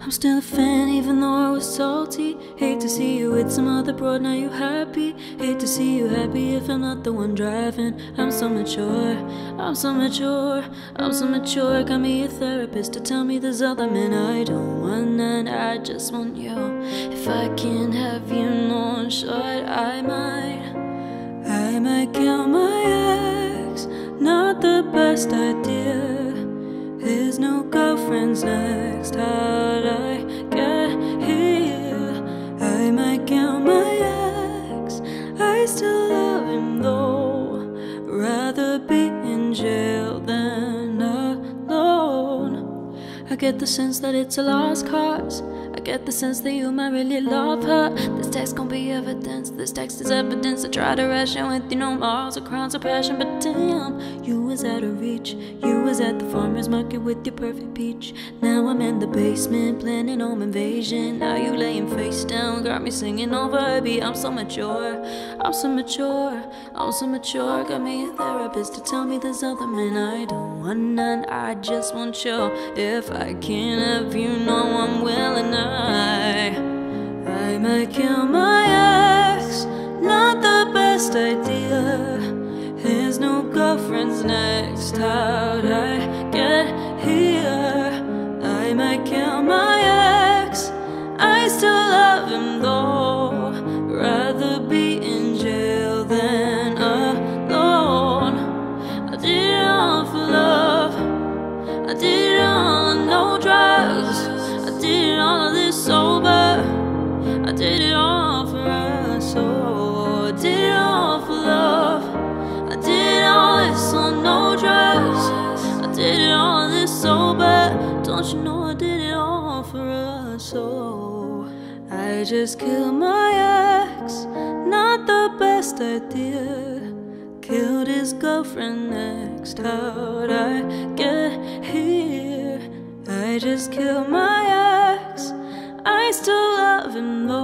I'm still a fan even though I was salty. Hate to see you with some other broad, now you happy. Hate to see you happy if I'm not the one driving. I'm so mature, I'm so mature, I'm so mature. Got me a therapist to tell me there's other men I don't want, and I just want you. If I can't have you, no short, I might, I might kill my ex. Not the best idea. There's no girlfriends next. How'd I might kill my ex. I still love him though. Rather be in jail than alone. I get the sense that it's a lost cause. I get the sense that you might really love her. This text gon' be evidence. This text is evidence. I try to ration with you, no morals or crowns of passion, but damn, you was out of reach. You was at the farmer's market with your perfect peach. Now I'm in the basement planning home invasion. Now you laying face down, got me singing oh, over a beat. I'm so mature, I'm so mature, I'm so mature. Got me a therapist to tell me there's other men I don't want none. I just want you. If I can't have you, know I'm willing. I, I might kill my ex. Not the best idea. There's no girlfriends next. How'd I get here? Did it all on no drugs. I did it all of this sober. I did it all for us. Oh, I did it all for love. I did it all this on no drugs. I did it all this sober. Don't you know I did it all for us? Oh, I just killed my ex. Not the best idea. Killed his girlfriend next. How'd I get here? I just killed my ex. I still love him though.